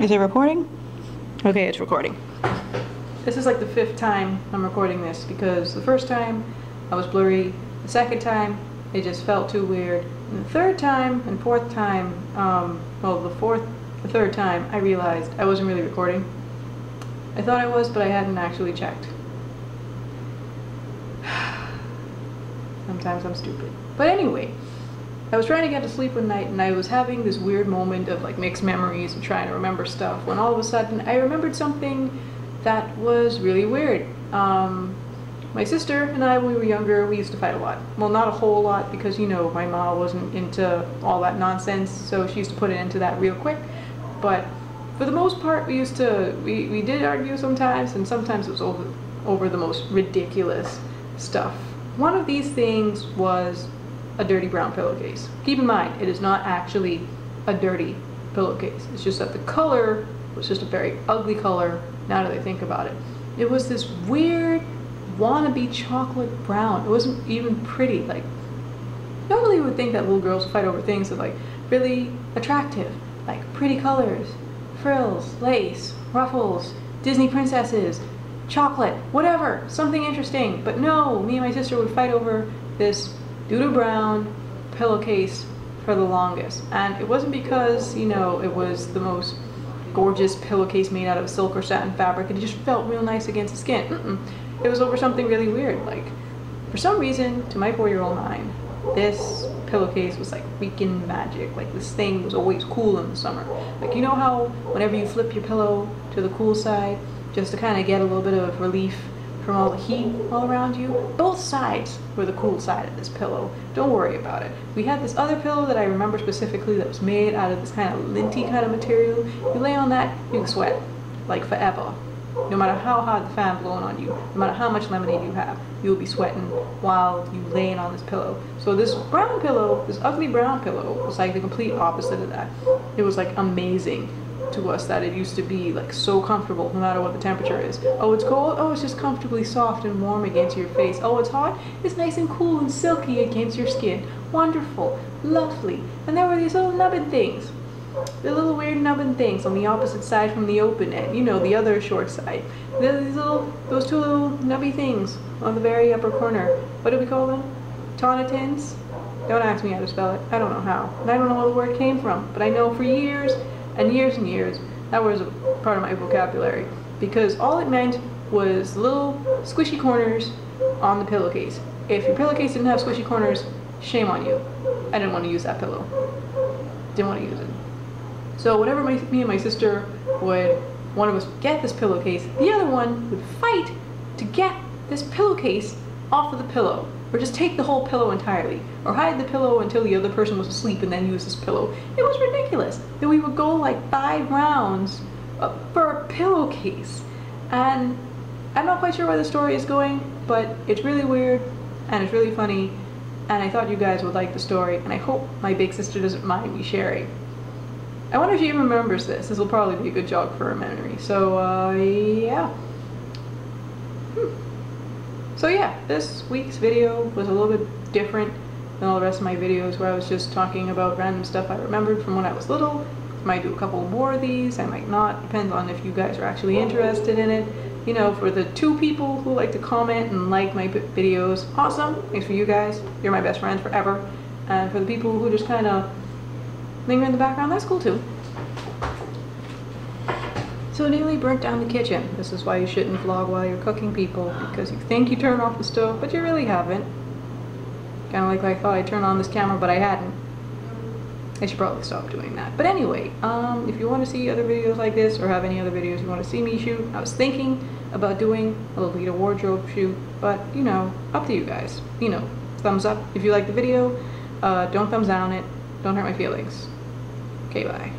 Is it recording? Okay, it's recording. This is like the fifth time I'm recording this because the first time I was blurry, the second time it just felt too weird, and the third time and fourth time, um, well, the fourth, the third time, I realized I wasn't really recording. I thought I was, but I hadn't actually checked. Sometimes I'm stupid. But anyway, I was trying to get to sleep one night and I was having this weird moment of like mixed memories and trying to remember stuff when all of a sudden I remembered something that was really weird. Um, my sister and I, when we were younger, we used to fight a lot. Well, not a whole lot because, you know, my mom wasn't into all that nonsense, so she used to put it into that real quick. But for the most part, we used to, we, we did argue sometimes, and sometimes it was over, over the most ridiculous stuff. One of these things was a dirty brown pillowcase. Keep in mind, it is not actually a dirty pillowcase. It's just that the color was just a very ugly color now that I think about it. It was this weird wannabe chocolate brown. It wasn't even pretty. Like, normally you would think that little girls fight over things that like really attractive, like pretty colors, frills, lace, ruffles, Disney princesses, chocolate, whatever, something interesting. But no, me and my sister would fight over this Doodle Brown pillowcase for the longest. And it wasn't because, you know, it was the most gorgeous pillowcase made out of silk or satin fabric. It just felt real nice against the skin. Mm -mm. It was over something really weird. Like, for some reason, to my four-year-old mind, this pillowcase was like freaking magic. Like, this thing was always cool in the summer. Like, you know how whenever you flip your pillow to the cool side, just to kind of get a little bit of relief from all the heat all around you. Both sides were the cool side of this pillow. Don't worry about it. We had this other pillow that I remember specifically that was made out of this kind of linty kind of material. You lay on that, you can sweat like forever. No matter how hard the fan blowing on you, no matter how much lemonade you have, you'll be sweating while you laying on this pillow. So this brown pillow, this ugly brown pillow, was like the complete opposite of that. It was like amazing to us that it used to be like so comfortable no matter what the temperature is. Oh, it's cold? Oh, it's just comfortably soft and warm against your face. Oh, it's hot? It's nice and cool and silky against your skin. Wonderful, lovely. And there were these little nubbin things. The little weird nubbin things on the opposite side from the open end. You know, the other short side. These little, those two little nubby things on the very upper corner. What do we call them? Tonatins? Don't ask me how to spell it. I don't know how. And I don't know where the word came from. But I know for years and years and years, that was a part of my vocabulary because all it meant was little squishy corners on the pillowcase. If your pillowcase didn't have squishy corners, shame on you. I didn't want to use that pillow. Didn't want to use it. So whenever my, me and my sister would, one of us get this pillowcase, the other one would fight to get this pillowcase off of the pillow or just take the whole pillow entirely, or hide the pillow until the other person was asleep and then use this pillow. It was ridiculous that we would go like five rounds uh, for a pillowcase. And I'm not quite sure where the story is going, but it's really weird and it's really funny, and I thought you guys would like the story, and I hope my big sister doesn't mind me sharing. I wonder if she even remembers this. This will probably be a good jog for her memory. So, uh, yeah. So yeah, this week's video was a little bit different than all the rest of my videos where I was just talking about random stuff I remembered from when I was little. I might do a couple more of these, I might not, depends on if you guys are actually interested in it. You know, for the two people who like to comment and like my videos, awesome. Thanks for you guys. You're my best friends forever. And for the people who just kind of linger in the background, that's cool too. So nearly burnt down the kitchen. This is why you shouldn't vlog while you're cooking people, because you think you turn off the stove, but you really haven't. Kind of like I thought I'd turn on this camera, but I hadn't. I should probably stop doing that. But anyway, um, if you want to see other videos like this, or have any other videos you want to see me shoot, I was thinking about doing a Lolita wardrobe shoot, but, you know, up to you guys. You know, thumbs up if you like the video. Uh, don't thumbs down it. Don't hurt my feelings. Okay, bye.